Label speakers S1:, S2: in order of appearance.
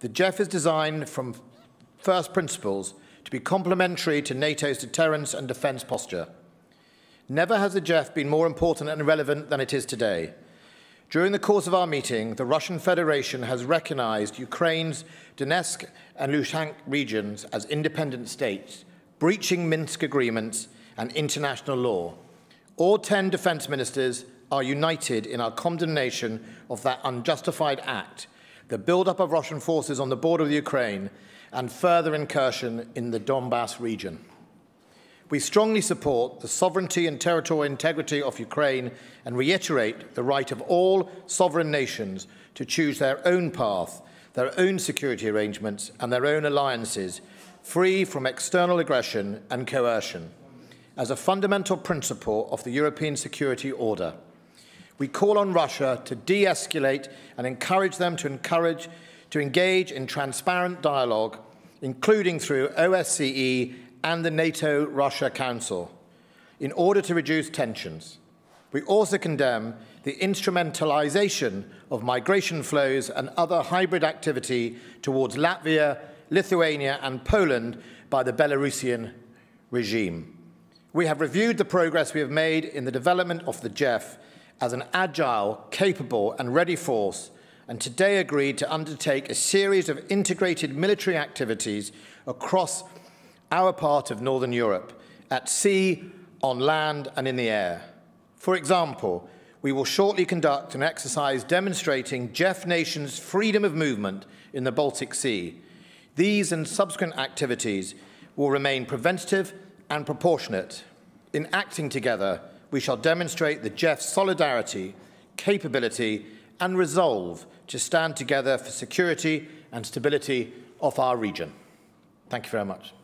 S1: The JEF is designed from first principles to be complementary to NATO's deterrence and defence posture. Never has the JEF been more important and relevant than it is today. During the course of our meeting, the Russian Federation has recognized Ukraine's Donetsk and Luhansk regions as independent states, breaching Minsk agreements and international law. All 10 defense ministers are united in our condemnation of that unjustified act, the build-up of Russian forces on the border of Ukraine, and further incursion in the Donbass region. We strongly support the sovereignty and territorial integrity of Ukraine and reiterate the right of all sovereign nations to choose their own path, their own security arrangements and their own alliances, free from external aggression and coercion, as a fundamental principle of the European security order. We call on Russia to de-escalate and encourage them to encourage to engage in transparent dialogue, including through OSCE and the NATO-Russia Council in order to reduce tensions. We also condemn the instrumentalization of migration flows and other hybrid activity towards Latvia, Lithuania and Poland by the Belarusian regime. We have reviewed the progress we have made in the development of the JEF as an agile, capable and ready force and today agreed to undertake a series of integrated military activities across our part of Northern Europe, at sea, on land and in the air. For example, we will shortly conduct an exercise demonstrating JEF nations' freedom of movement in the Baltic Sea. These and subsequent activities will remain preventative and proportionate. In acting together, we shall demonstrate the JEF's solidarity, capability and resolve to stand together for security and stability of our region. Thank you very much.